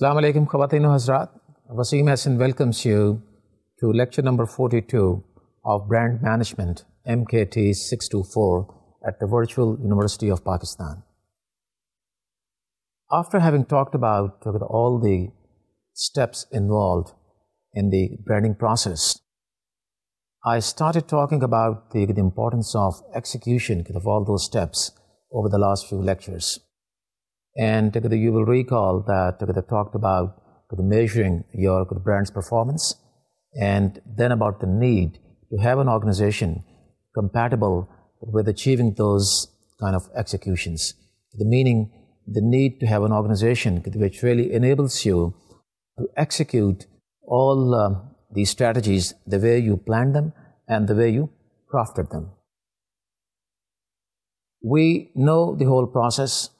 Assalamu alaikum Khawatin Hazrat. Waseem Ahsan welcomes you to lecture number 42 of Brand Management MKT 624 at the Virtual University of Pakistan. After having talked about all the steps involved in the branding process, I started talking about the, the importance of execution of all those steps over the last few lectures. And you will recall that I talked about measuring your brand's performance and then about the need to have an organization compatible with achieving those kind of executions. The meaning, the need to have an organization which really enables you to execute all um, these strategies the way you planned them and the way you crafted them. We know the whole process,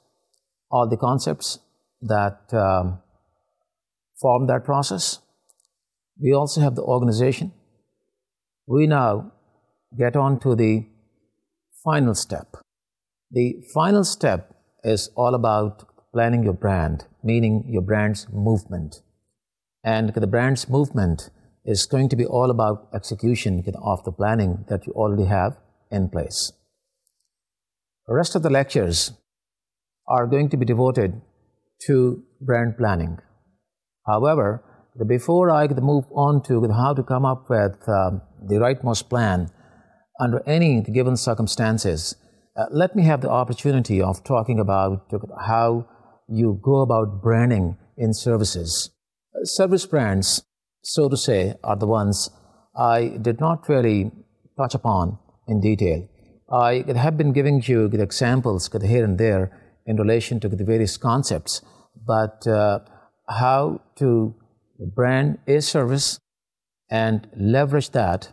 all the concepts that um, form that process. We also have the organization. We now get on to the final step. The final step is all about planning your brand, meaning your brand's movement. And the brand's movement is going to be all about execution of the planning that you already have in place. The rest of the lectures are going to be devoted to brand planning. However, before I could move on to how to come up with um, the rightmost plan under any given circumstances, uh, let me have the opportunity of talking about how you go about branding in services. Service brands, so to say, are the ones I did not really touch upon in detail. I have been giving you examples here and there in relation to the various concepts, but uh, how to brand a service and leverage that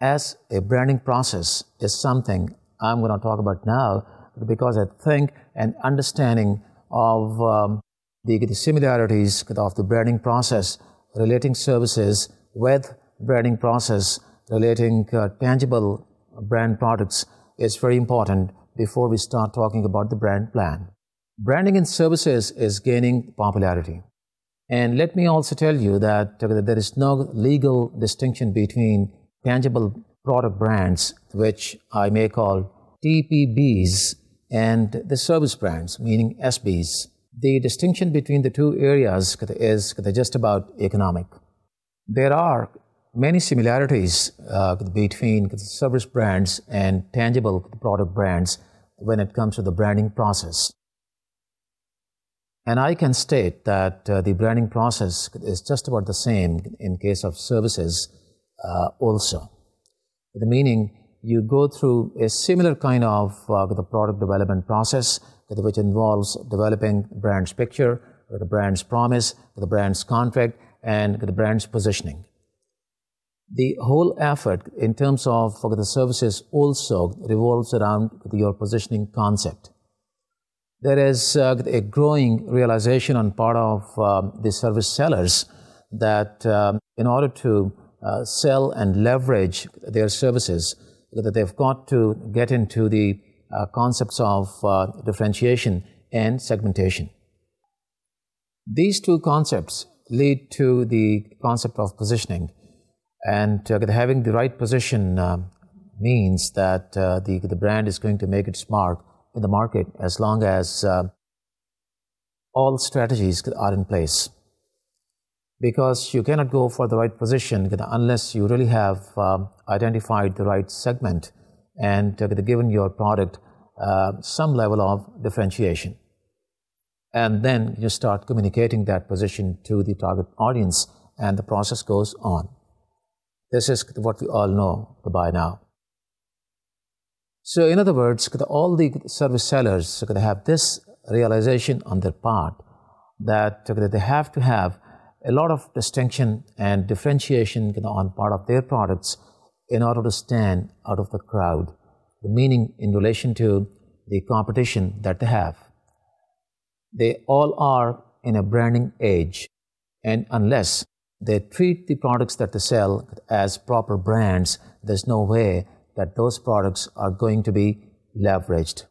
as a branding process is something I'm going to talk about now because I think an understanding of um, the, the, similarities of the branding process relating services with branding process relating uh, tangible brand products is very important before we start talking about the brand plan. Branding in services is gaining popularity. And let me also tell you that there is no legal distinction between tangible product brands, which I may call TPBs, and the service brands, meaning SBs. The distinction between the two areas is just about economic. There are many similarities uh, between service brands and tangible product brands when it comes to the branding process. And I can state that uh, the branding process is just about the same in case of services uh, also. The meaning you go through a similar kind of uh, the product development process which involves developing the brand's picture, the brand's promise, the brand's contract, and the brand's positioning. The whole effort in terms of the services also revolves around your positioning concept. There is uh, a growing realization on part of um, the service sellers that um, in order to uh, sell and leverage their services, that they've got to get into the uh, concepts of uh, differentiation and segmentation. These two concepts lead to the concept of positioning and uh, having the right position uh, means that uh, the, the brand is going to make its mark in the market as long as uh, all strategies are in place. Because you cannot go for the right position unless you really have um, identified the right segment and uh, given your product uh, some level of differentiation. And then you start communicating that position to the target audience and the process goes on. This is what we all know by now. So, in other words, all the service sellers have this realization on their part that they have to have a lot of distinction and differentiation on part of their products in order to stand out of the crowd, meaning in relation to the competition that they have. They all are in a branding age, and unless they treat the products that they sell as proper brands, there's no way that those products are going to be leveraged.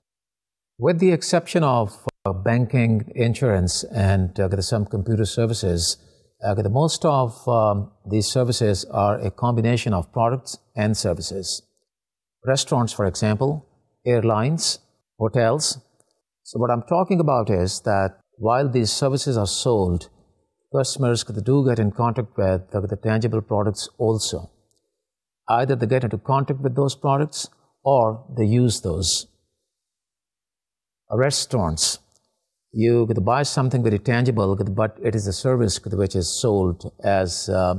With the exception of banking, insurance, and uh, some computer services, uh, most of um, these services are a combination of products and services. Restaurants, for example, airlines, hotels. So, what I'm talking about is that while these services are sold, customers do get in contact with the tangible products also. Either they get into contact with those products or they use those. Restaurants, you buy something very tangible, but it is a service which is sold as uh,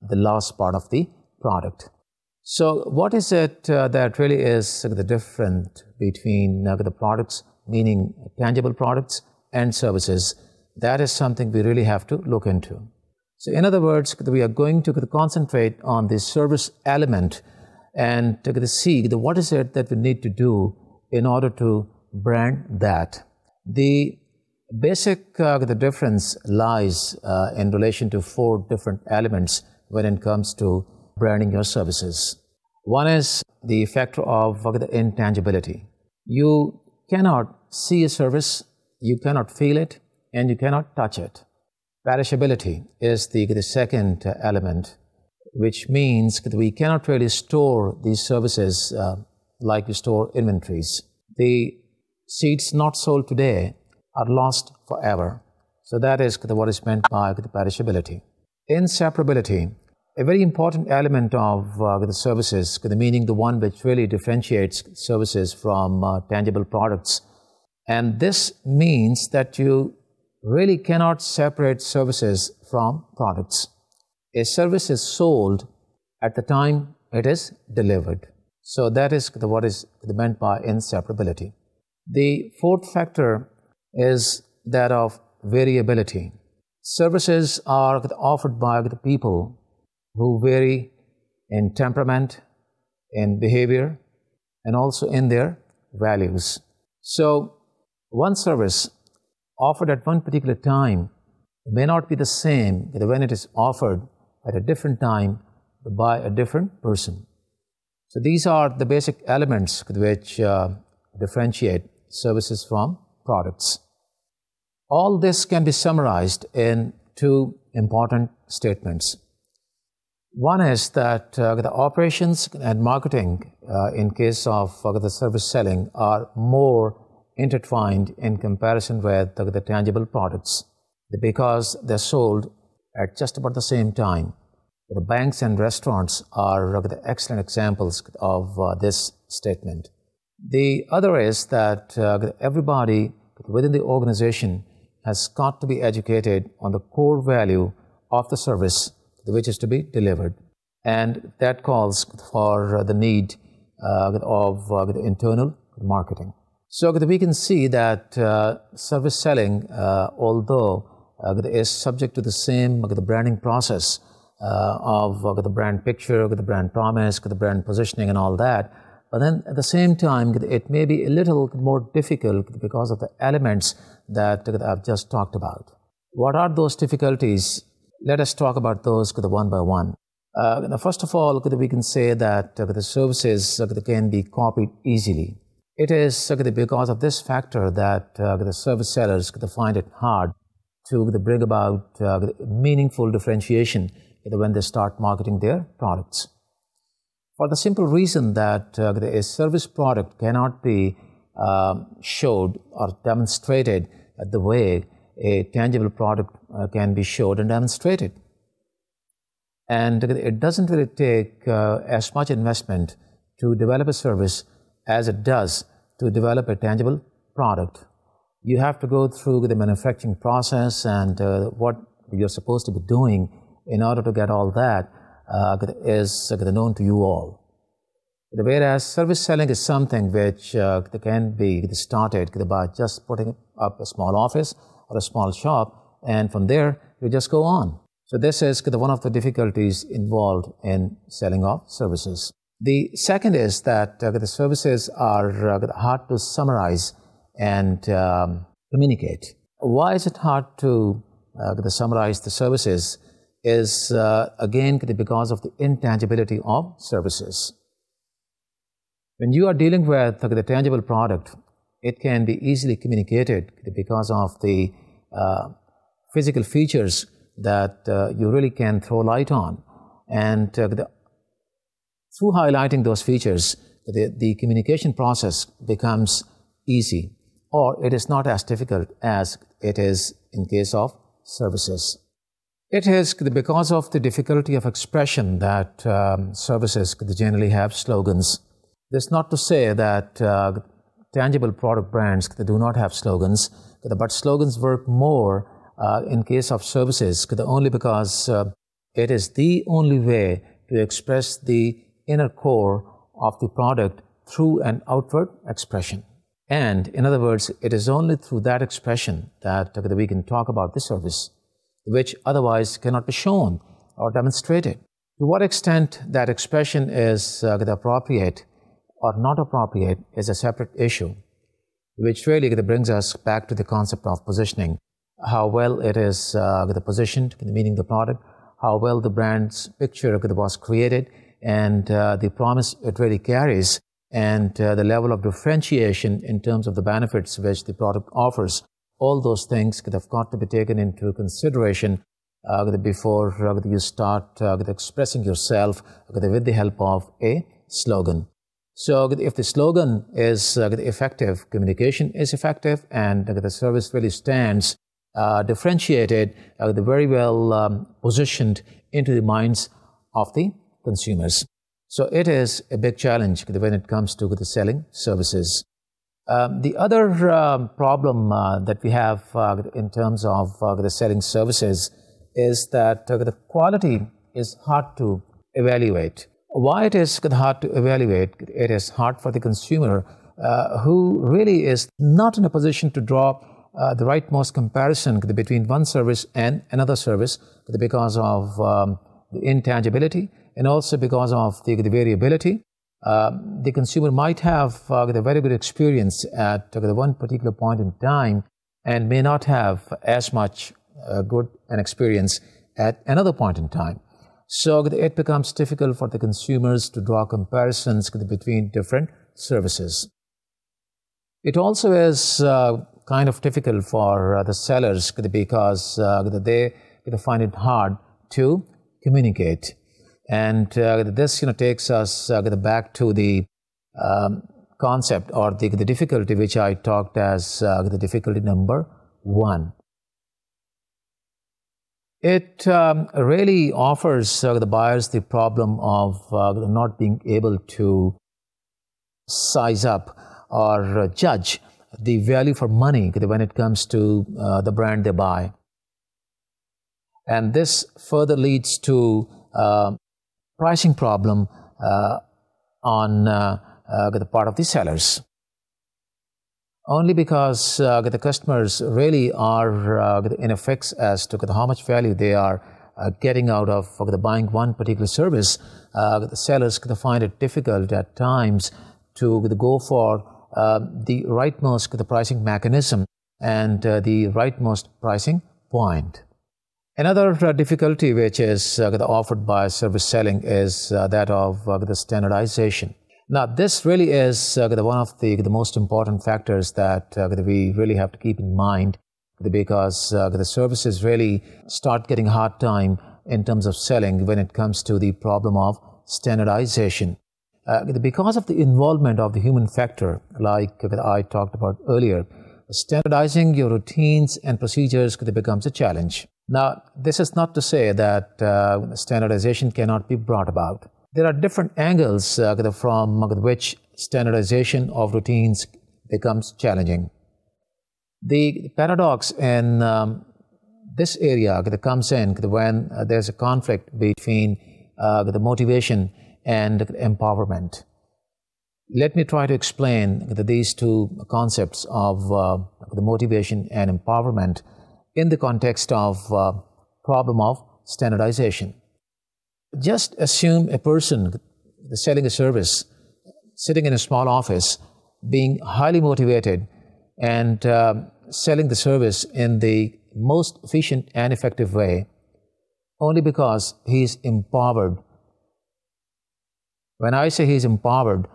the last part of the product. So, what is it uh, that really is the difference between uh, the products, meaning tangible products, and services? That is something we really have to look into. So, in other words, we are going to concentrate on the service element and to see the what is it that we need to do in order to brand that. The basic uh, the difference lies uh, in relation to four different elements when it comes to branding your services. One is the factor of uh, the intangibility. You cannot see a service, you cannot feel it, and you cannot touch it. Perishability is the, the second element, which means that we cannot really store these services uh, like we store inventories. The seeds not sold today are lost forever. So that is what is meant by the perishability. Inseparability, a very important element of uh, the services, the meaning the one which really differentiates services from uh, tangible products. And this means that you really cannot separate services from products. A service is sold at the time it is delivered. So that is what is meant by inseparability. The fourth factor is that of variability. Services are offered by the people who vary in temperament, in behavior, and also in their values. So, one service offered at one particular time may not be the same when it is offered at a different time by a different person. So, these are the basic elements which uh, differentiate services from products. All this can be summarized in two important statements. One is that uh, the operations and marketing, uh, in case of uh, the service selling, are more intertwined in comparison with the, the tangible products because they're sold at just about the same time. The banks and restaurants are the excellent examples of uh, this statement. The other is that uh, everybody within the organization has got to be educated on the core value of the service which is to be delivered. And that calls for the need uh, of uh, internal marketing. So we can see that uh, service selling, uh, although uh, is subject to the same the branding process uh, of the brand picture, the brand promise, the brand positioning, and all that, but then at the same time, it may be a little more difficult because of the elements that I've just talked about. What are those difficulties? Let us talk about those one by one. Uh, first of all, we can say that the services can be copied easily. It is because of this factor that the service sellers find it hard to bring about meaningful differentiation when they start marketing their products for the simple reason that uh, a service product cannot be uh, showed or demonstrated the way a tangible product uh, can be showed and demonstrated. And it doesn't really take uh, as much investment to develop a service as it does to develop a tangible product. You have to go through the manufacturing process and uh, what you're supposed to be doing in order to get all that uh, is known to you all. Whereas service selling is something which uh, can be started by just putting up a small office or a small shop, and from there you just go on. So this is one of the difficulties involved in selling of services. The second is that uh, the services are uh, hard to summarize and um, communicate. Why is it hard to uh, summarize the services? is again because of the intangibility of services. When you are dealing with the tangible product, it can be easily communicated because of the uh, physical features that uh, you really can throw light on. And uh, the, through highlighting those features, the, the communication process becomes easy, or it is not as difficult as it is in case of services. It is because of the difficulty of expression that um, services generally have slogans. This not to say that uh, tangible product brands do not have slogans, but slogans work more uh, in case of services only because uh, it is the only way to express the inner core of the product through an outward expression. And in other words, it is only through that expression that we can talk about the service which otherwise cannot be shown or demonstrated. To what extent that expression is uh, appropriate or not appropriate is a separate issue, which really brings us back to the concept of positioning. How well it is uh, positioned, meaning the product, how well the brand's picture was created, and uh, the promise it really carries, and uh, the level of differentiation in terms of the benefits which the product offers all those things have got to be taken into consideration uh, before uh, you start uh, expressing yourself with the help of a slogan. So if the slogan is effective, communication is effective, and the service really stands differentiated, very well um, positioned into the minds of the consumers. So it is a big challenge when it comes to the selling services. Um, the other uh, problem uh, that we have uh, in terms of uh, the selling services is that uh, the quality is hard to evaluate. Why it is hard to evaluate? It is hard for the consumer uh, who really is not in a position to draw the rightmost comparison between one service and another service because of um, the intangibility and also because of the, the variability um, the consumer might have uh, a very good experience at uh, one particular point in time and may not have as much uh, good an experience at another point in time. So it becomes difficult for the consumers to draw comparisons between different services. It also is uh, kind of difficult for uh, the sellers because uh, they find it hard to communicate. And uh, this, you know, takes us uh, back to the um, concept or the, the difficulty which I talked as uh, the difficulty number one. It um, really offers uh, the buyers the problem of uh, not being able to size up or uh, judge the value for money when it comes to the brand they buy. And this further leads to pricing problem uh, on uh, uh, the part of the sellers. Only because uh, the customers really are uh, in a fix as to how much value they are uh, getting out of the buying one particular service, the sellers could find it difficult at times to go for the rightmost the pricing mechanism and the rightmost pricing point. Another uh, difficulty which is uh, offered by service selling is uh, that of the standardization. Now, this really is one of the, the most important factors that we really have to keep in mind because the services really start getting hard time in terms of selling when it comes to the problem of standardization. Uh, because of the involvement of the human factor, like I talked about earlier, standardizing your routines and procedures becomes a challenge. Now, this is not to say that uh, standardization cannot be brought about. There are different angles uh, from which standardization of routines becomes challenging. The paradox in um, this area comes in when uh, there's a conflict between uh, the motivation and empowerment. Let me try to explain these two concepts of uh, the motivation and empowerment in the context of uh, problem of standardization. Just assume a person selling a service, sitting in a small office, being highly motivated and uh, selling the service in the most efficient and effective way only because he's empowered. When I say he's empowered,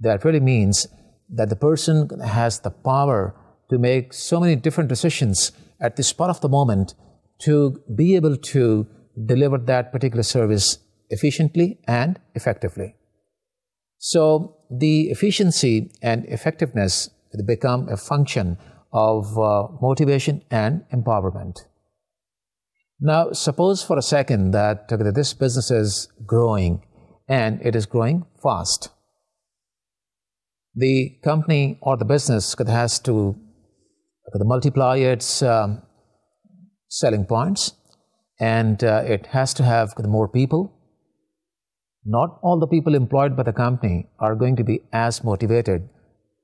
that really means that the person has the power to make so many different decisions at the spot of the moment to be able to deliver that particular service efficiently and effectively. So the efficiency and effectiveness become a function of uh, motivation and empowerment. Now, suppose for a second that uh, this business is growing and it is growing fast. The company or the business has to multiply its um, selling points and uh, it has to have more people. Not all the people employed by the company are going to be as motivated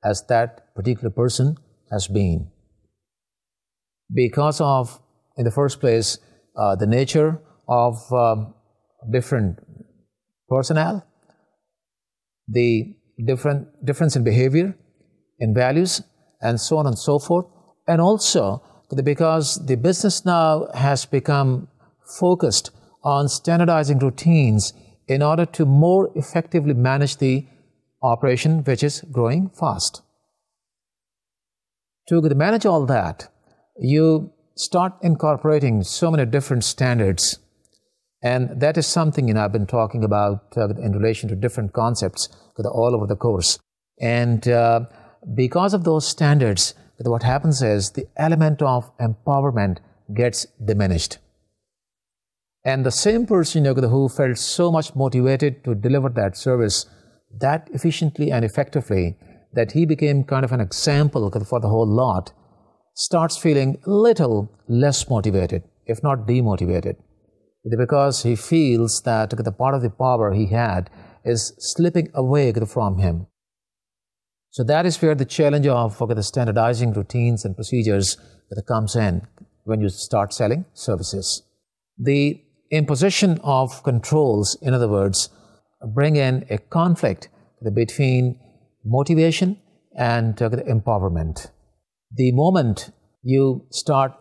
as that particular person has been. Because of, in the first place, uh, the nature of um, different personnel, the different difference in behavior, in values, and so on and so forth, and also because the business now has become focused on standardizing routines in order to more effectively manage the operation which is growing fast. To manage all that, you start incorporating so many different standards and that is something you know, I've been talking about uh, in relation to different concepts all over the course. And uh, because of those standards, what happens is the element of empowerment gets diminished. And the same person you know, who felt so much motivated to deliver that service that efficiently and effectively that he became kind of an example for the whole lot, starts feeling a little less motivated, if not demotivated because he feels that the part of the power he had is slipping away from him. So that is where the challenge of the standardizing routines and procedures that comes in when you start selling services. The imposition of controls, in other words, bring in a conflict between motivation and uh, empowerment. The moment you start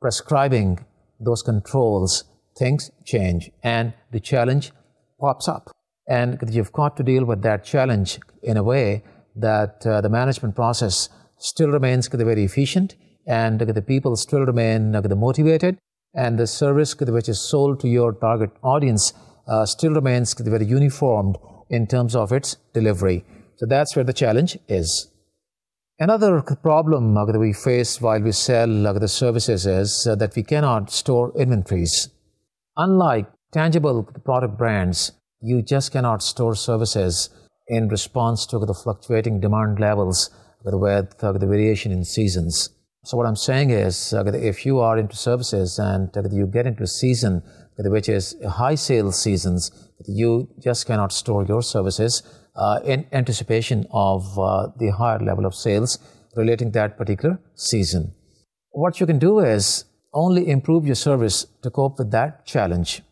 prescribing those controls things change and the challenge pops up. And you've got to deal with that challenge in a way that uh, the management process still remains very efficient and the people still remain motivated and the service which is sold to your target audience uh, still remains very uniformed in terms of its delivery. So that's where the challenge is. Another problem that we face while we sell the services is uh, that we cannot store inventories. Unlike tangible product brands, you just cannot store services in response to the fluctuating demand levels with the variation in seasons. So what I'm saying is, uh, if you are into services and you get into a season which is high sales seasons, you just cannot store your services uh, in anticipation of uh, the higher level of sales relating that particular season. What you can do is only improve your service to cope with that challenge.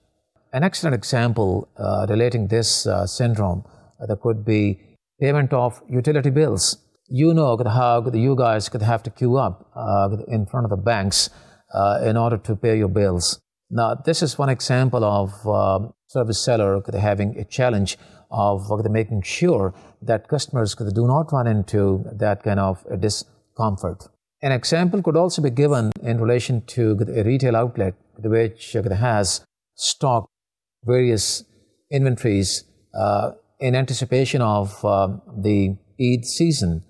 An excellent example uh, relating this uh, syndrome uh, that could be payment of utility bills. You know how you guys could have to queue up uh, in front of the banks uh, in order to pay your bills. Now, this is one example of uh, service seller having a challenge of making sure that customers do not run into that kind of discomfort. An example could also be given in relation to a retail outlet which has stocked various inventories uh, in anticipation of um, the Eid season.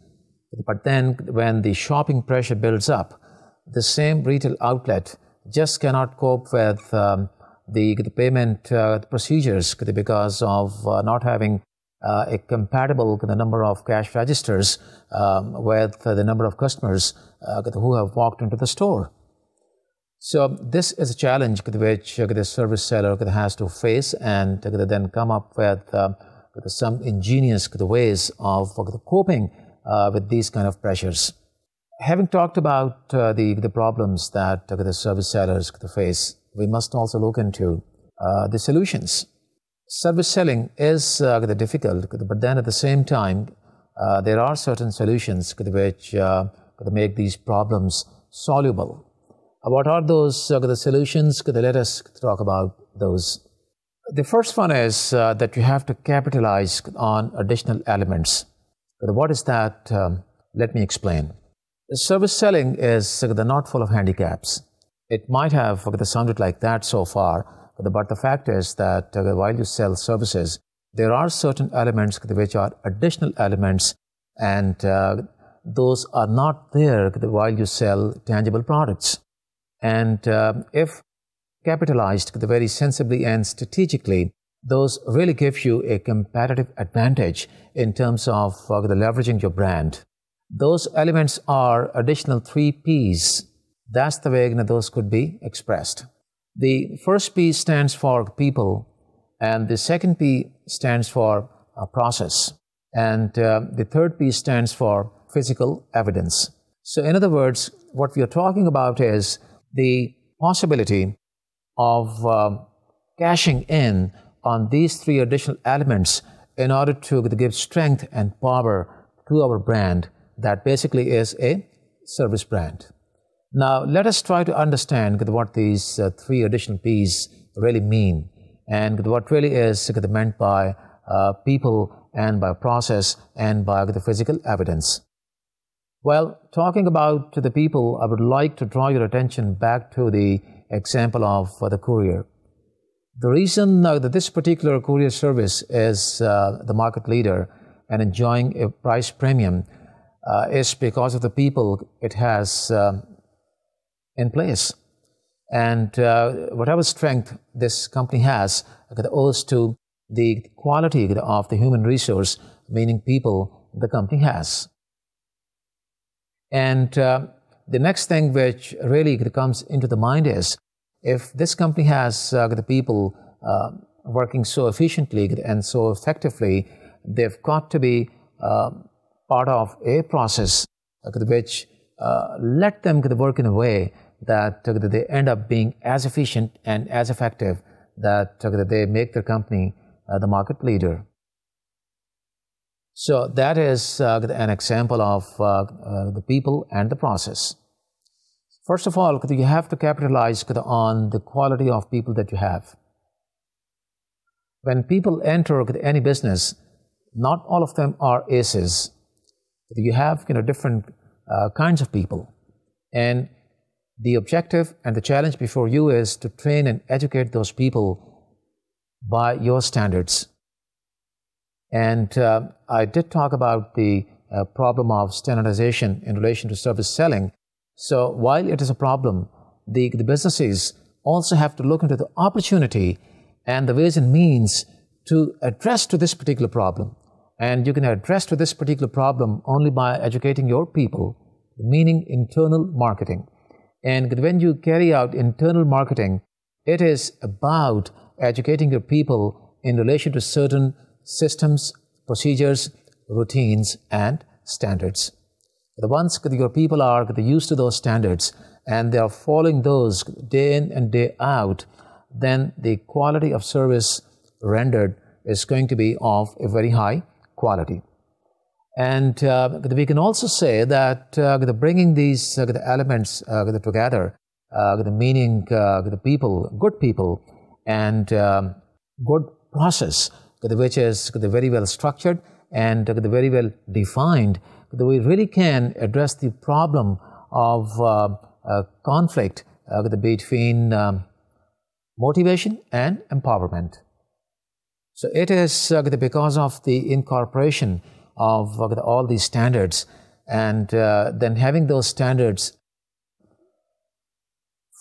But then when the shopping pressure builds up, the same retail outlet just cannot cope with um, the, the, payment uh, procedures because of uh, not having uh, a compatible the number of cash registers um, with the number of customers uh, who have walked into the store. So this is a challenge which the service seller has to face and then come up with some ingenious ways of coping with these kind of pressures. Having talked about the, the problems that the service sellers face, we must also look into the solutions service selling is uh, difficult, but then at the same time, uh, there are certain solutions which uh, make these problems soluble. Uh, what are those uh, solutions? Let us talk about those. The first one is uh, that you have to capitalize on additional elements. What is that? Um, let me explain. The Service selling is not full of handicaps. It might have sounded like that so far, but the fact is that while you sell services, there are certain elements which are additional elements, and uh, those are not there while you sell tangible products. And uh, if capitalized the very sensibly and strategically, those really give you a competitive advantage in terms of uh, leveraging your brand. Those elements are additional three P's. That's the way those could be expressed. The first P stands for people, and the second P stands for uh, process, and uh, the third P stands for physical evidence. So, in other words, what we are talking about is the possibility of uh, cashing in on these three additional elements in order to give strength and power to our brand that basically is a service brand. Now, let us try to understand what these uh, three additional P's really mean and what really is meant by uh, people and by process and by the physical evidence. Well, talking about the people, I would like to draw your attention back to the example of the courier. The reason uh, that this particular courier service is uh, the market leader and enjoying a price premium uh, is because of the people it has in place. And whatever strength this company has owes to the quality of the human resource, meaning people the company has. And uh, the next thing which really comes into the mind is if this company has uh, the people uh, working so efficiently and so effectively, they've got to be uh, part of a process uh, which uh, let them work in a way that they end up being as efficient and as effective that they make their company the market leader. So that is an example of the people and the process. First of all, you have to capitalize on the quality of people that you have. When people enter any business, not all of them are aces. You have you know, different uh, kinds of people. And the objective and the challenge before you is to train and educate those people by your standards. And uh, I did talk about the uh, problem of standardization in relation to service selling. So while it is a problem, the, the businesses also have to look into the opportunity and the ways and means to address to this particular problem. And you can address to this particular problem only by educating your people, meaning internal marketing. And when you carry out internal marketing, it is about educating your people in relation to certain systems, procedures, routines, and standards. The once your people are used to those standards and they are following those day in and day out, then the quality of service rendered is going to be of a very high quality. And uh, we can also say that uh, bringing these uh, elements uh, together, uh, the meaning, uh, the people, good people, and um, good process, which is very well structured and very well defined, that we really can address the problem of conflict between um, motivation and empowerment. So it is uh, because of the incorporation of uh, all these standards and uh, then having those standards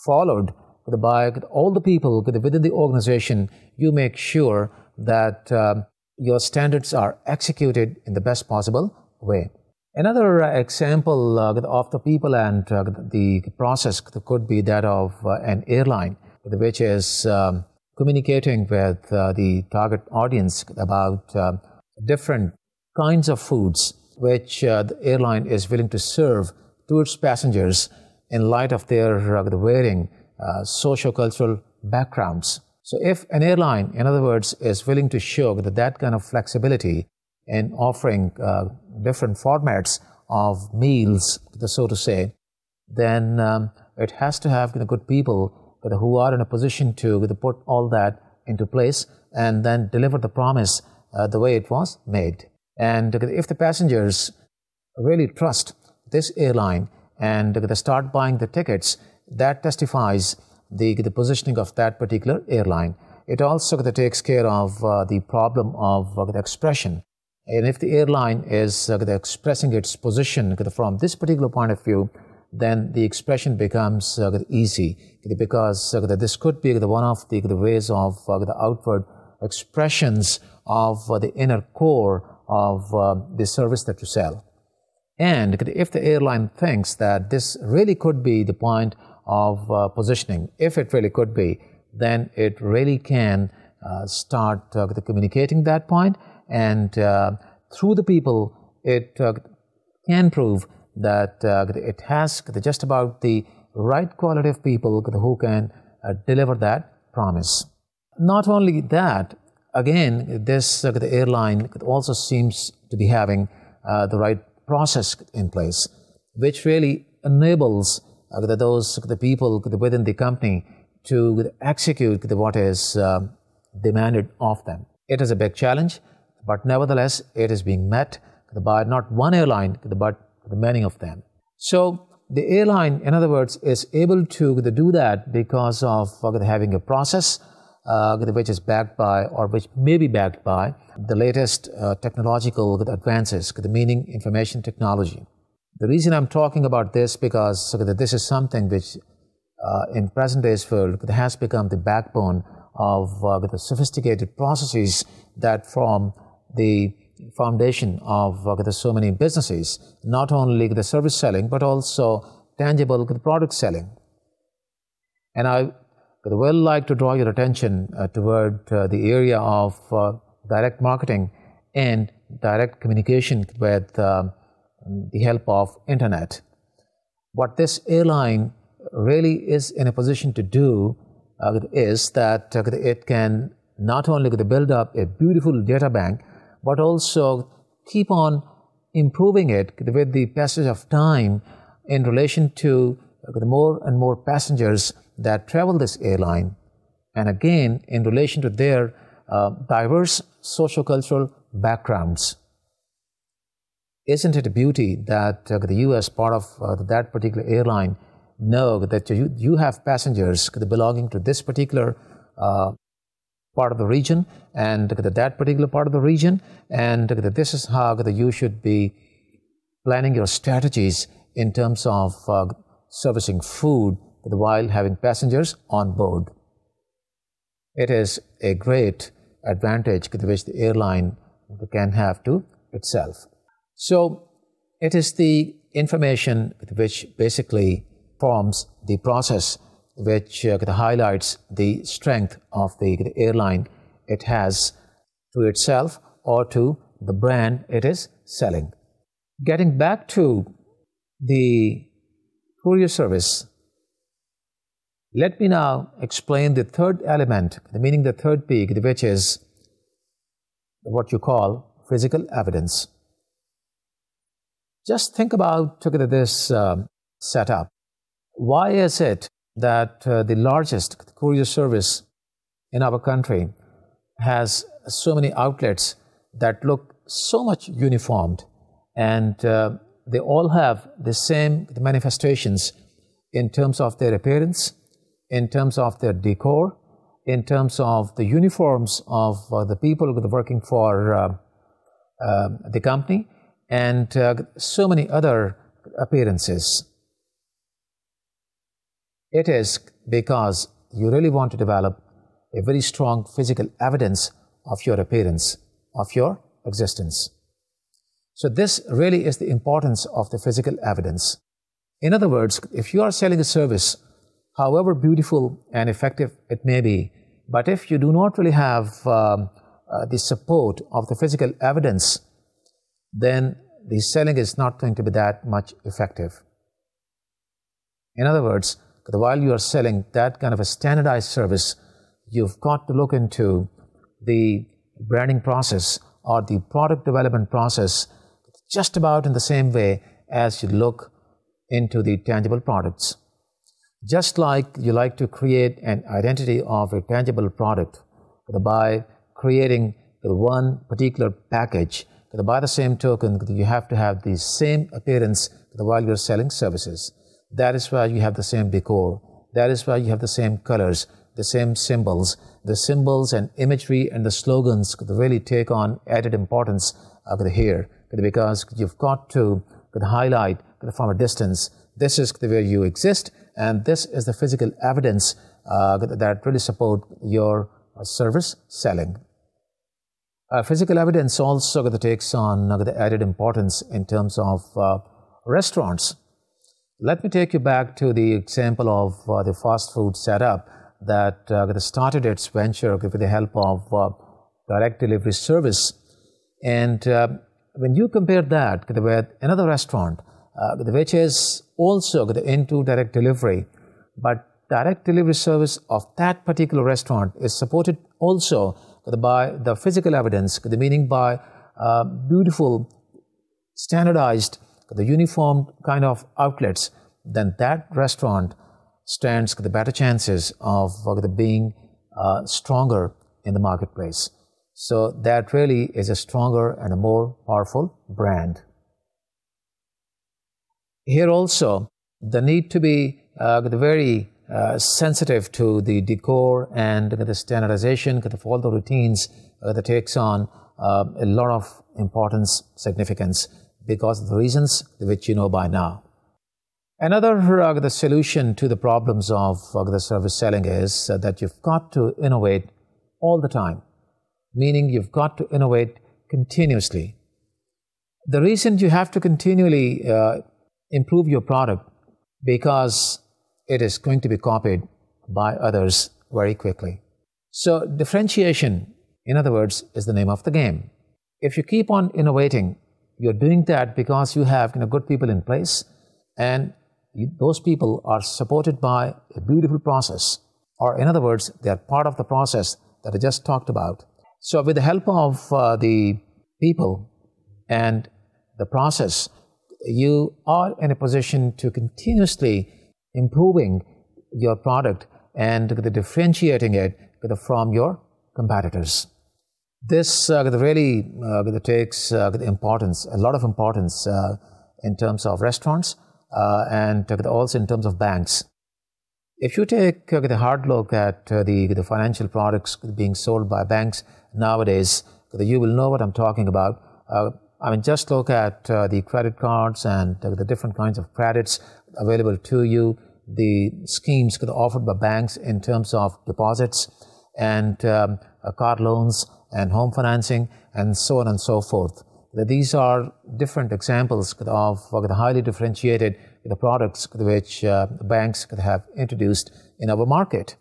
followed by all the people within the organization, you make sure that um, your standards are executed in the best possible way. Another example of the people and the process could be that of an airline, which is um, communicating with uh, the target audience about uh, different kinds of foods which uh, the airline is willing to serve to its passengers in light of their uh, varying uh, socio-cultural backgrounds. So if an airline, in other words, is willing to show that, that kind of flexibility in offering uh, different formats of meals, so to say, then um, it has to have good people who are in a position to put all that into place and then deliver the promise uh, the way it was made. And if the passengers really trust this airline and they start buying the tickets, that testifies the, the positioning of that particular airline. It also takes care of uh, the problem of uh, the expression. And if the airline is uh, expressing its position from this particular point of view, then the expression becomes uh, easy because uh, this could be one of the, ways of the outward expressions of the inner core of the service that you sell. And if the airline thinks that this really could be the point of uh, positioning, if it really could be, then it really can uh, start uh, communicating that point, and through the people, it can prove that uh, it has just about the right quality of people who can uh, deliver that promise. Not only that, again, this uh, airline also seems to be having the right process in place, which really enables those the people within the company to execute what is demanded of them. It is a big challenge, but nevertheless, it is being met by not one airline, but the many of them. So the airline, in other words, is able to do that because of having a process uh, which is backed by, or which may be backed by, the latest uh, technological advances, meaning information technology. The reason I'm talking about this because this is something which, uh, in present day's world, has become the backbone of uh, the sophisticated processes that form the foundation of uh, so many businesses, not only the service selling, but also tangible product selling. And I would well like to draw your attention uh, toward uh, the area of uh, direct marketing and direct communication with uh, the help of internet. What this airline really is in a position to do uh, is that it can not only build up a beautiful data bank, but also keep on improving it with the passage of time in relation to the more and more passengers that travel this airline, and again in relation to their uh, diverse socio-cultural backgrounds. Isn't it a beauty that uh, the US part of uh, that particular airline know that you, you have passengers belonging to this particular uh, part of the region and that particular part of the region and this is how you should be planning your strategies in terms of uh, servicing food while having passengers on board. It is a great advantage which the airline can have to itself. So it is the information which basically forms the process which uh, highlights the strength of the, airline it has to itself or to the brand it is selling. Getting back to the courier service, let me now explain the third element, meaning the third peak, which is what you call physical evidence. Just think about this um, setup. Why is it that uh, the largest courier service in our country has so many outlets that look so much uniformed and uh, they all have the same manifestations in terms of their appearance, in terms of their decor, in terms of the uniforms of uh, the people working for uh, uh, the company, and uh, so many other appearances. It is because you really want to develop a very strong physical evidence of your appearance, of your existence. So this really is the importance of the physical evidence. In other words, if you are selling a service, however beautiful and effective it may be, but if you do not really have um, uh, the support of the physical evidence, then the selling is not going to be that much effective. In other words, while you are selling that kind of a standardized service, you've got to look into the branding process or the product development process just about in the same way as you look into the tangible products. Just like you like to create an identity of a tangible product by creating one particular package by the same token, you have to have the same appearance while you're selling services. That is why you have the same decor. That is why you have the same colors, the same symbols. The symbols and imagery and the slogans really take on added importance here because you've got to highlight from a distance this is where you exist and this is the physical evidence uh, that really support your service selling. Uh, physical evidence also takes on uh, the added importance in terms of uh, restaurants. Let me take you back to the example of uh, the fast food setup that uh, started its venture with the help of direct delivery service. And when you compare that with another restaurant, which is also into direct delivery, but direct delivery service of that particular restaurant is supported also by the physical evidence, meaning by uh, beautiful, standardized, the uniform kind of outlets, then that restaurant stands the better chances of uh, being uh, stronger in the marketplace. So that really is a stronger and a more powerful brand. Here also, the need to be uh, very uh, sensitive to the decor and the standardization of all the routines uh, that takes on uh, a lot of importance, significance because of the reasons which you know by now. Another uh, the solution to the problems of uh, the service selling is that you've got to innovate all the time, meaning you've got to innovate continuously. The reason you have to continually improve your product because it is going to be copied by others very quickly. So differentiation, in other words, is the name of the game. If you keep on innovating, you're doing that because you have you know, good people in place and those people are supported by a beautiful process. Or in other words, they are part of the process that I just talked about. So with the help of uh, the people and the process, you are in a position to continuously improving your product and differentiating it from your competitors. This uh, really uh, takes uh, importance, a lot of importance in terms of restaurants and also in terms of banks. If you take a hard look at the, financial products being sold by banks nowadays, you will know what I'm talking about. I mean, just look at uh, the credit cards and uh, the different kinds of credits available to you, the schemes offered by banks in terms of deposits and um, uh, car loans and home financing and so on and so forth. These are different examples of highly differentiated products which uh, banks could have introduced in our market.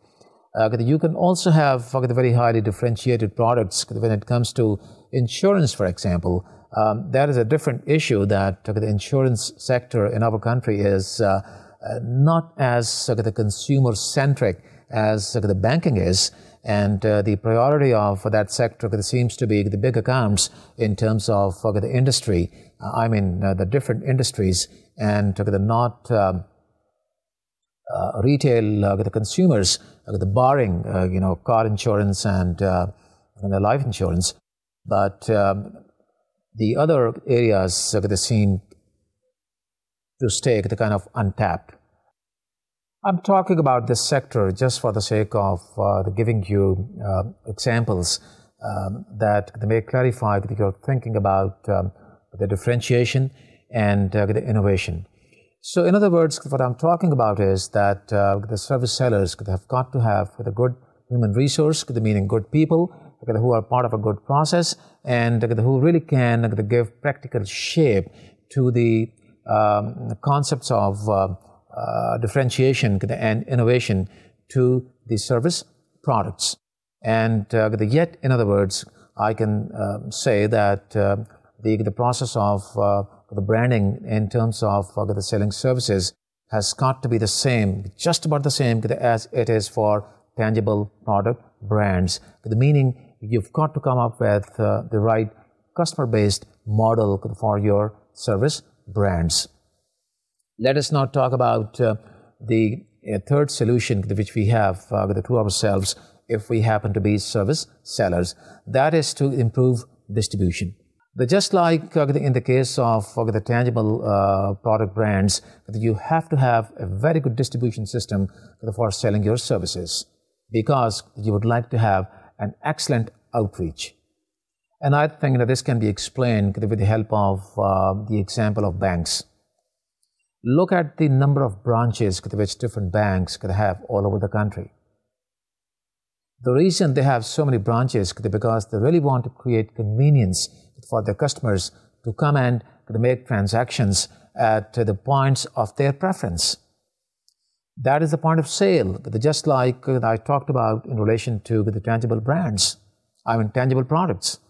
Uh, you can also have the very highly differentiated products when it comes to insurance, for example, um, that is a different issue that uh, the insurance sector in our country is uh, uh not as uh, the consumer centric as uh, the banking is. And uh, the priority of that sector seems to be the big accounts in terms of the industry. Uh, I mean, uh, the different industries and uh, the not um, retail the consumers, the barring you know car insurance and, and the life insurance. But um, the other areas seem to stay the kind of untapped. I'm talking about this sector just for the sake of uh, giving you uh, examples um, that may clarify that you're thinking about um, the differentiation and uh, the innovation. So, in other words, what I'm talking about is that uh, the service sellers have got to have a good human resource, meaning good people who are part of a good process and who really can give practical shape to the um, concepts of uh, differentiation and innovation to the service products. And uh, yet, in other words, I can um, say that uh, the, the process of uh, the branding in terms of the selling services has got to be the same, just about the same as it is for tangible product brands. The meaning you've got to come up with the right customer-based model for your service brands. Let us now talk about uh, the uh, third solution which we have uh, to ourselves if we happen to be service sellers. That is to improve distribution. But just like uh, in the case of uh, the tangible product brands, you have to have a very good distribution system for selling your services because you would like to have an excellent outreach. And I think that this can be explained with the help of uh, the example of banks. Look at the number of branches which different banks could have all over the country. The reason they have so many branches is because they really want to create convenience for their customers to come and make transactions at the points of their preference. That is the point of sale, just like I talked about in relation to the tangible brands, I mean tangible products.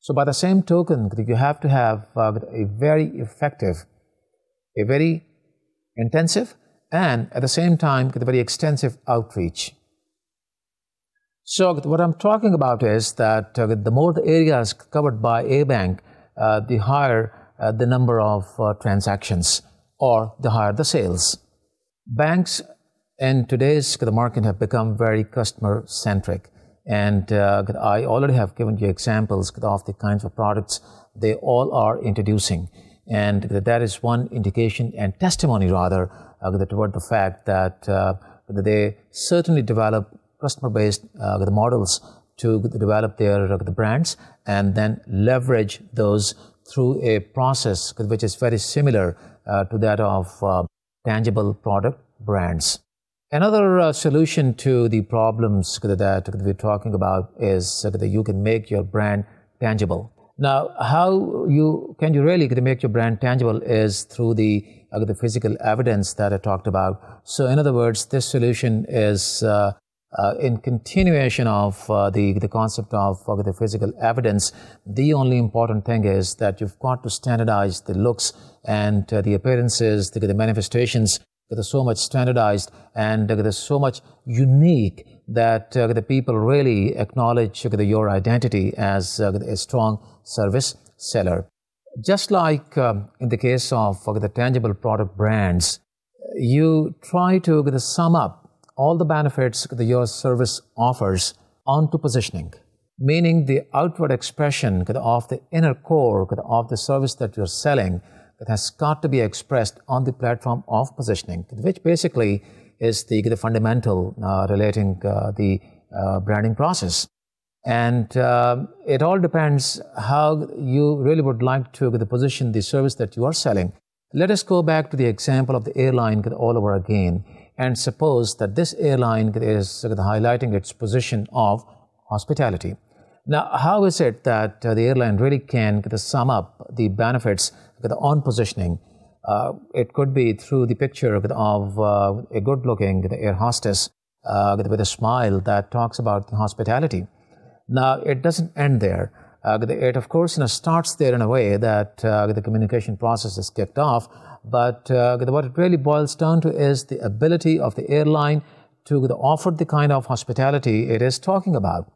So by the same token, you have to have uh, a very effective, a very intensive, and at the same time, a very extensive outreach. So what I'm talking about is that uh, the more the areas covered by a bank, uh, the higher uh, the number of uh, transactions or the higher the sales. Banks in today's the market have become very customer centric. And uh, I already have given you examples of the kinds of products they all are introducing. And that is one indication and testimony, rather, uh, toward the fact that uh, they certainly develop customer-based uh, models to develop their uh, the brands and then leverage those through a process which is very similar uh, to that of uh, tangible product brands. Another uh, solution to the problems that we're talking about is that you can make your brand tangible. Now, how you can you really make your brand tangible is through the uh, the physical evidence that I talked about. So, in other words, this solution is uh, uh, in continuation of uh, the the concept of uh, the physical evidence. The only important thing is that you've got to standardize the looks and uh, the appearances, the, the manifestations that are so much standardized and that are so much unique that the people really acknowledge your identity as a strong service seller. Just like um, in the case of the tangible product brands, you try to sum up all the benefits that your service offers onto positioning, meaning the outward expression of the inner core of the service that you're selling that has got to be expressed on the platform of positioning, which basically is the, the fundamental uh, relating uh, the uh, branding process. And uh, it all depends how you really would like to position the service that you are selling. Let us go back to the example of the airline all over again and suppose that this airline is highlighting its position of hospitality. Now, how is it that uh, the airline really can sum up the benefits on positioning? Uh, it could be through the picture of uh, a good-looking air hostess uh, with a smile that talks about hospitality. Now, it doesn't end there. Uh, it, of course, you know, starts there in a way that uh, the communication process is kicked off, but what it really boils down to is the ability of the airline to offer the kind of hospitality it is talking about.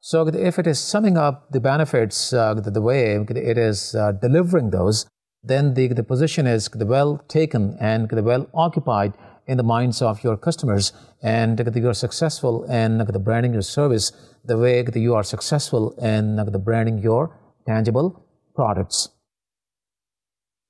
So if it is summing up the benefits uh, the way it is uh, delivering those, then the, the position is well taken and well occupied in the minds of your customers and you are successful in the branding your service the way that you are successful in the branding your tangible products.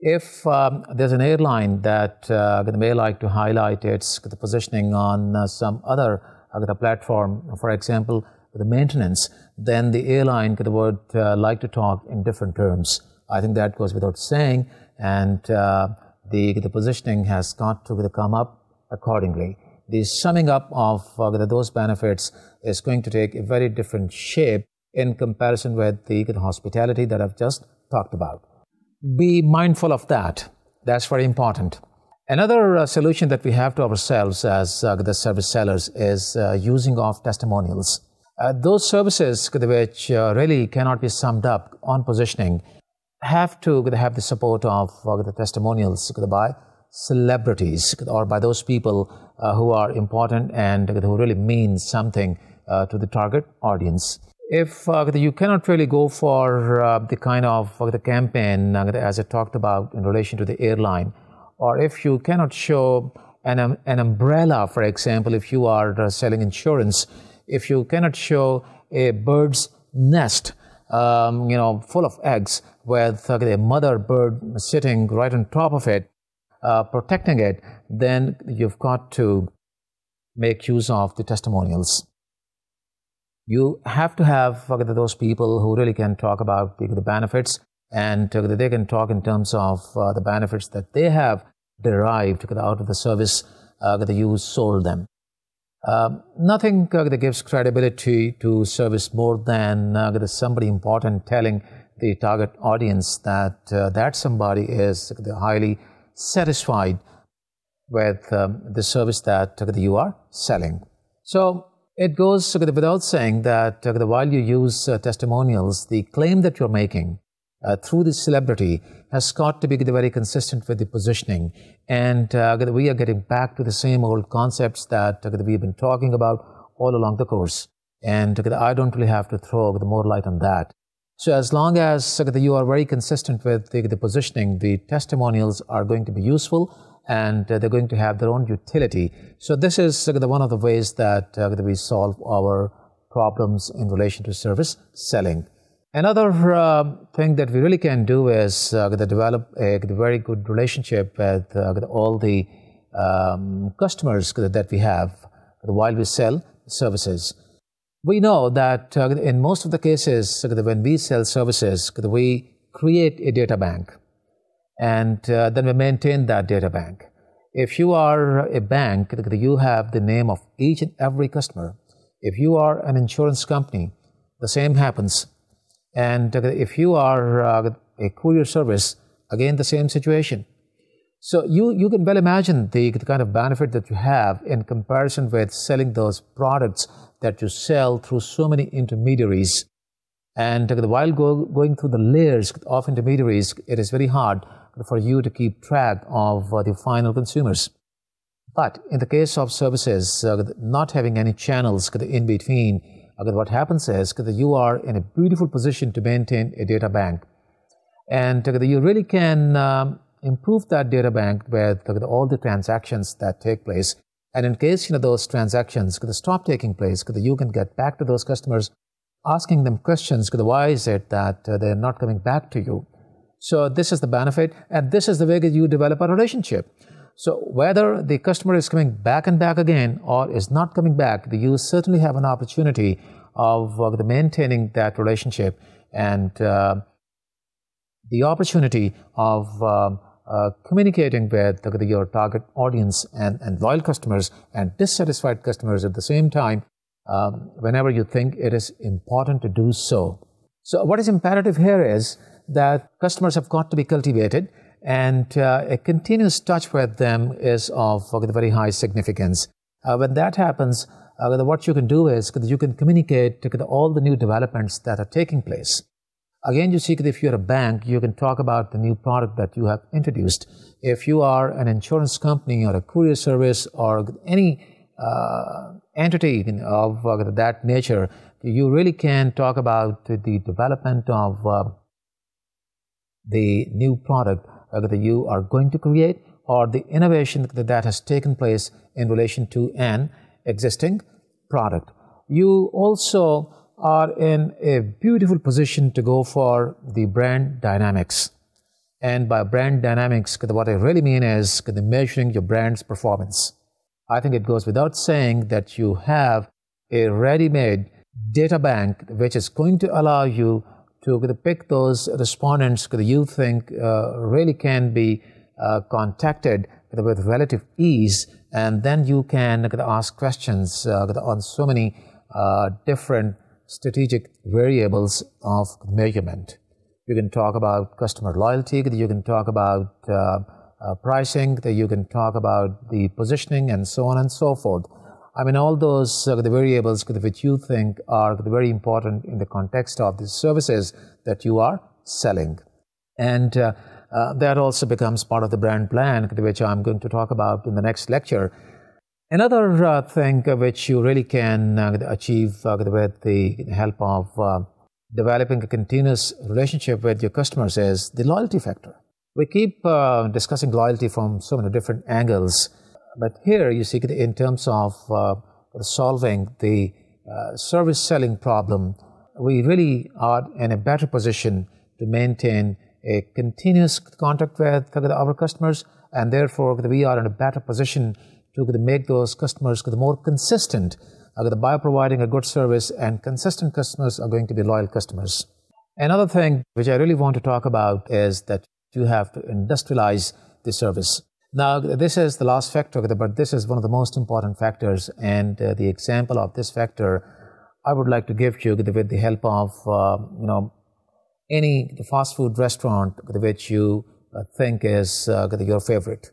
If um, there's an airline that uh, may like to highlight its positioning on uh, some other uh, platform, for example, the maintenance, then the airline would uh, like to talk in different terms. I think that goes without saying, and uh, the, the positioning has got to come up accordingly. The summing up of uh, those benefits is going to take a very different shape in comparison with the, hospitality that I've just talked about. Be mindful of that. That's very important. Another uh, solution that we have to ourselves as uh, the service sellers is uh, using of testimonials. Uh, those services which uh, really cannot be summed up on positioning have to have the support of uh, the testimonials by celebrities or by those people uh, who are important and who really mean something uh, to the target audience. If uh, you cannot really go for the kind of the campaign as I talked about in relation to the airline, or if you cannot show an, um, an umbrella, for example, if you are selling insurance, if you cannot show a bird's nest um, you know, full of eggs with uh, the mother bird sitting right on top of it, uh, protecting it, then you've got to make use of the testimonials. You have to have uh, those people who really can talk about the, benefits and uh, they can talk in terms of uh, the benefits that they have derived out of the service uh, that you sold them. Um, nothing uh, that gives credibility to service more than uh, somebody important telling the target audience that uh, that somebody is highly satisfied with um, the service that you are selling. So it goes without saying that while you use testimonials, the claim that you're making uh, through the celebrity has got to be very consistent with the positioning. And uh, we are getting back to the same old concepts that uh, we've been talking about all along the course. And I don't really have to throw more light on that. So as long as you are very consistent with the, the positioning, the testimonials are going to be useful and uh, they're going to have their own utility. So this is one of the ways that uh, we solve our problems in relation to service selling. Another uh, thing that we really can do is uh, develop a very good relationship with, uh, all the um, customers that we have while we sell services. We know that uh, in most of the cases, when we sell services, we create a data bank and uh, then we maintain that data bank. If you are a bank, you have the name of each and every customer. If you are an insurance company, the same happens and if you are uh, a courier service, again, the same situation. So you, you can well imagine the, the kind of benefit that you have in comparison with selling those products that you sell through so many intermediaries. And while go, going through the layers of intermediaries, it is very hard for you to keep track of uh, the final consumers. But in the case of services, uh, not having any channels in between, what happens is that you are in a beautiful position to maintain a data bank. And you really can um, improve that data bank with all the transactions that take place. And in case you know those transactions could stop taking place, could you can get back to those customers, asking them questions. could Why is it that uh, they're not coming back to you? So this is the benefit, and this is the way that you develop a relationship. So whether the customer is coming back and back again or is not coming back, you certainly have an opportunity of uh, maintaining that relationship and uh, the opportunity of uh, uh communicating with the, your target audience and, and loyal customers and dissatisfied customers at the same time um, whenever you think it is important to do so. So what is imperative here is that customers have got to be cultivated and uh, a continuous touch with them is of uh, very high significance. Uh, when that happens, uh, what you can do is you can communicate all the new developments that are taking place. Again, you see that if you're a bank, you can talk about the new product that you have introduced. If you are an insurance company or a courier service or any uh, entity of uh, that nature, you really can talk about the development of the new product uh, that you are going to create or the innovation that has taken place in relation to an existing product. You also are in a beautiful position to go for the brand dynamics. And by brand dynamics, what I really mean is measuring your brand's performance. I think it goes without saying that you have a ready-made data bank which is going to allow you to pick those respondents that you think uh, really can be uh, contacted with relative ease, and then you can ask questions uh, on so many different strategic variables of measurement. You can talk about customer loyalty, you can talk about uh, uh, pricing, you can talk about the positioning, and so on and so forth. I mean, all those uh, the variables which you think are very important in the context of the services that you are selling. And uh, uh, that also becomes part of the brand plan, which I'm going to talk about in the next lecture. Another uh, thing which you really can uh, achieve uh, with the help of developing a continuous relationship with your customers is the loyalty factor. We keep discussing loyalty from so many different angles but here you see in terms of uh, solving the uh, service selling problem, we really are in a better position to maintain a continuous contact with our customers, and therefore we are in a better position to make those customers more consistent by providing a good service, and consistent customers are going to be loyal customers. Another thing which I really want to talk about is that you have to industrialize the service. Now, this is the last factor, but this is one of the most important factors, and uh, the example of this factor I would like to give you with the help of uh, you know any fast food restaurant which you uh, think is uh, your favorite.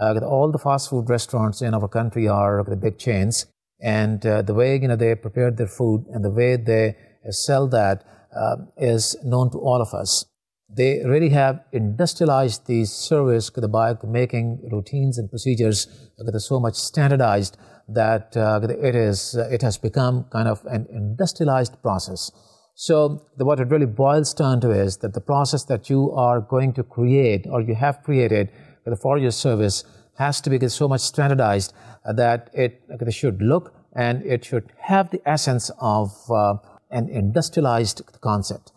Uh, all the fast food restaurants in our country are the big chains, and uh, the way you know they prepare their food and the way they sell that uh, is known to all of us. They really have industrialized the service by making routines and procedures are so much standardized that uh, it is it has become kind of an industrialized process. So the, what it really boils down to is that the process that you are going to create or you have created for your service has to be so much standardized that it, should look and it should have the essence of uh, an industrialized concept.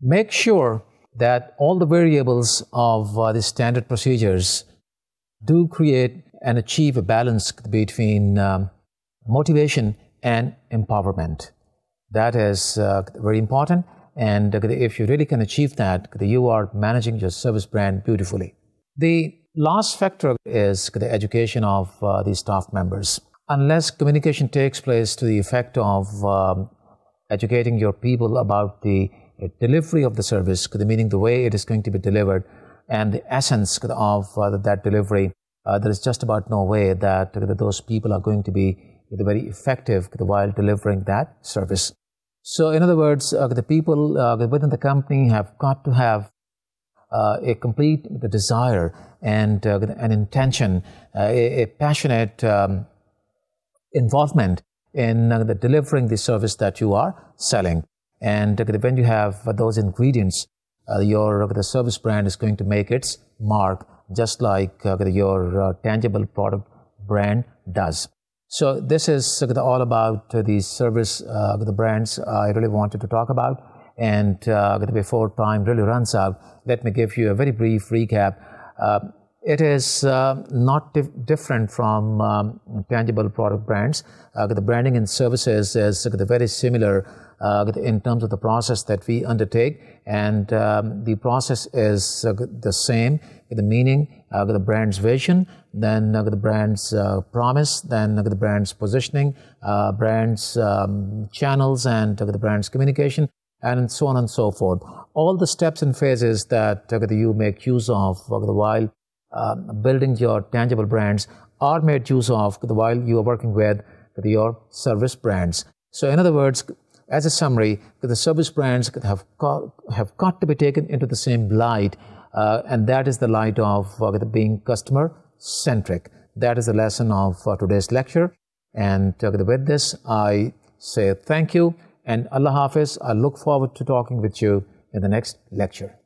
Make sure that all the variables of uh, the standard procedures do create and achieve a balance between um, motivation and empowerment. That is uh, very important. And if you really can achieve that, you are managing your service brand beautifully. The last factor is the education of uh, the staff members. Unless communication takes place to the effect of um, educating your people about the delivery of the service, meaning the way it is going to be delivered and the essence of uh, that delivery, uh, there is just about no way that, those people are going to be very effective while delivering that service. So, in other words, uh, the people uh, within the company have got to have a complete desire and uh, an intention, uh, a, a, passionate um, involvement in uh, the delivering the service that you are selling. And when you have those ingredients, your the service brand is going to make its mark, just like your tangible product brand does. So this is all about the service, uh, the brands I really wanted to talk about. And uh, before time really runs out, let me give you a very brief recap. Uh, it is uh, not dif different from um, tangible product brands. Uh, the branding and services is very similar uh, in terms of the process that we undertake, and um, the process is uh, the same. The meaning, the brand's vision, then the brand's promise, then the brand's positioning, brand's um, channels, and the brand's communication, and so on and so forth. All the steps and phases that you make use of while building your tangible brands are made use of while you are working with your service brands. So, in other words, as a summary, the service brands have got, have got to be taken into the same light, uh, and that is the light of uh, being customer centric. That is the lesson of uh, today's lecture. And uh, with this, I say thank you and Allah Hafiz. I look forward to talking with you in the next lecture.